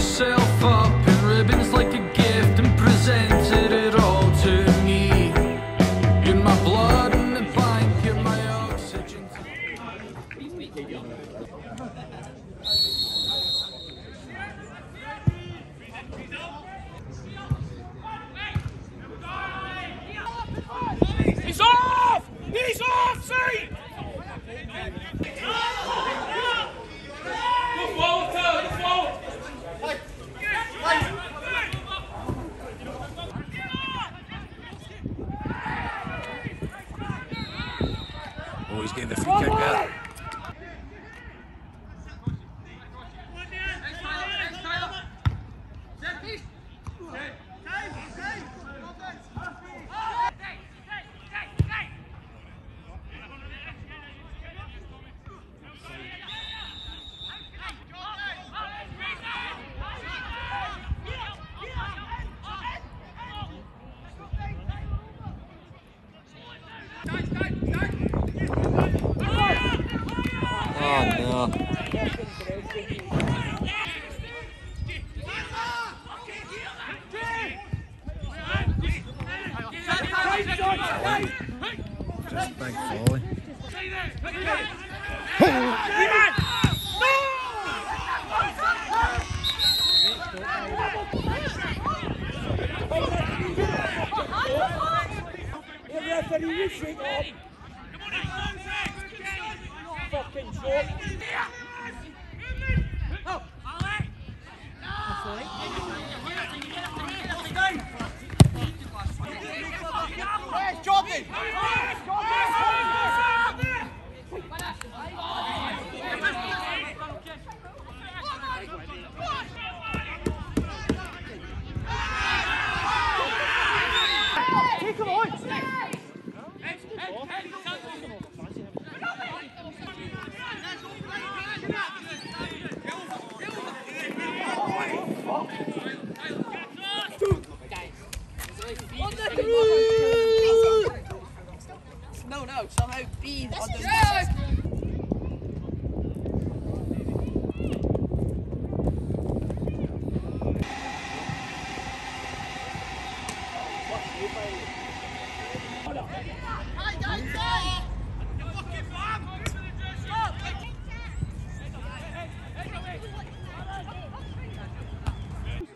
yourself up. Volley. No,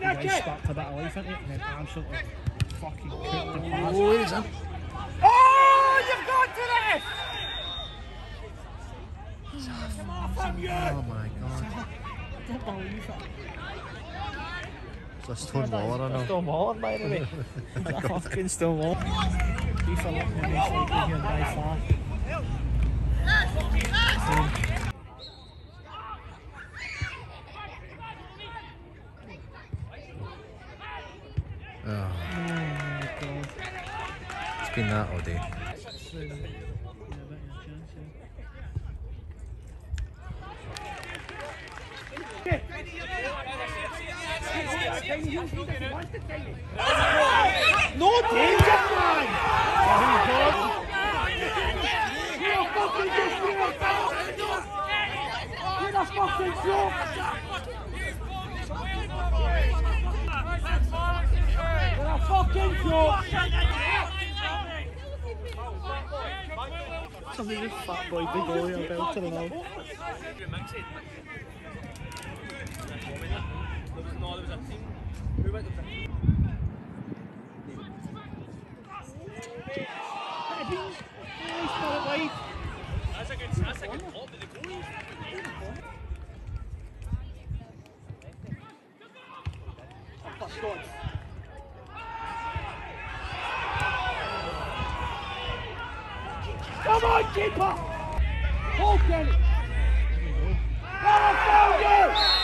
Guys stuck he's in. Oh, you've got to this! Oh my god. don't believe it. It's a stone waller or no? Stone Waller, by the way. It's a fucking Stone Waller. Be for looking at me here by far. Oh, Oh my god. it's been that all day. Jamie, you need No danger, man! Oh, God. Fucking just! You're the fucking joke! You're a fucking joke! Something just fat boy big oil belted and all. There. He's done well, Coombs. That's never offside! That's never offside, you! Utter rage. Bounce. Here, Cook. He might have had this one. I'm looking for his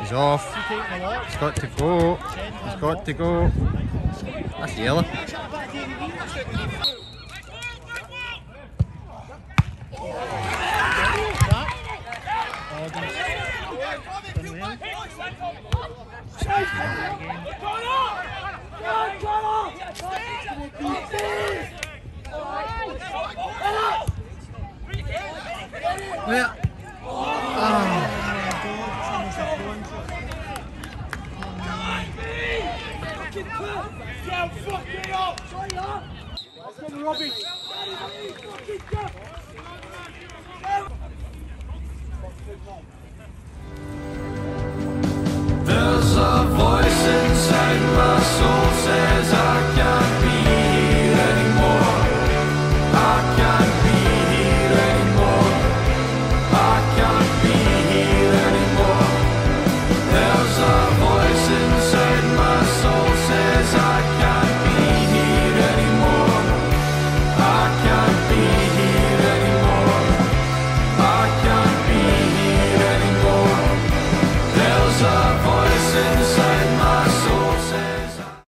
He's off. He's got to go. He's got to go. That's yellow. Well. Robbie! A inside my soul says